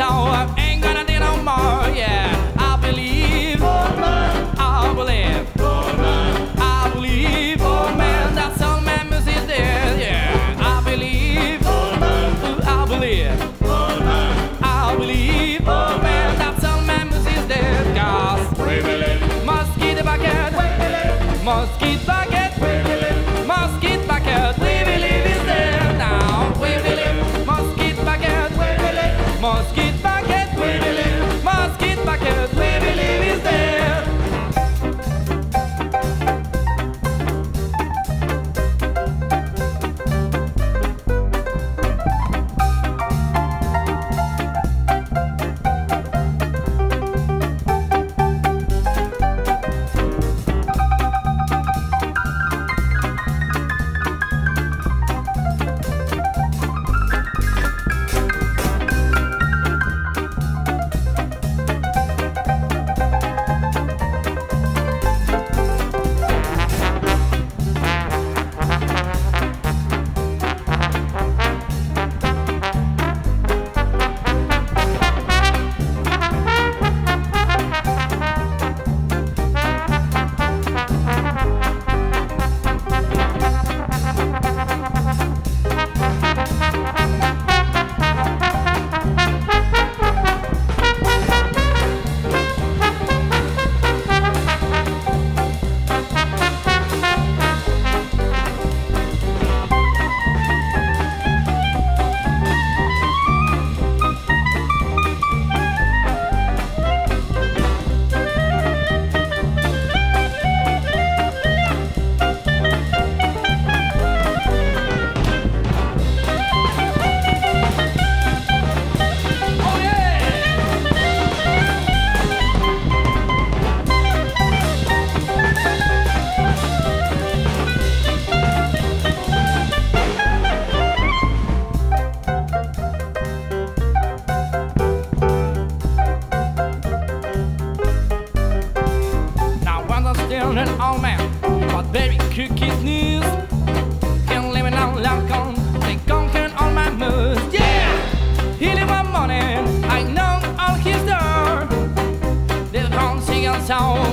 on. Ain't gonna do no more, yeah. I believe, I believe, I believe, oh man, that soul man music is there, yeah. I believe, I believe, I believe, oh man, that soul man music is there, cause mosquito bucket, mosquito bucket, man, but very cookie news. Can't live now, lock on, they conquer all my moves. Yeah! He live one morning, I know all his door. They're dancing and sound,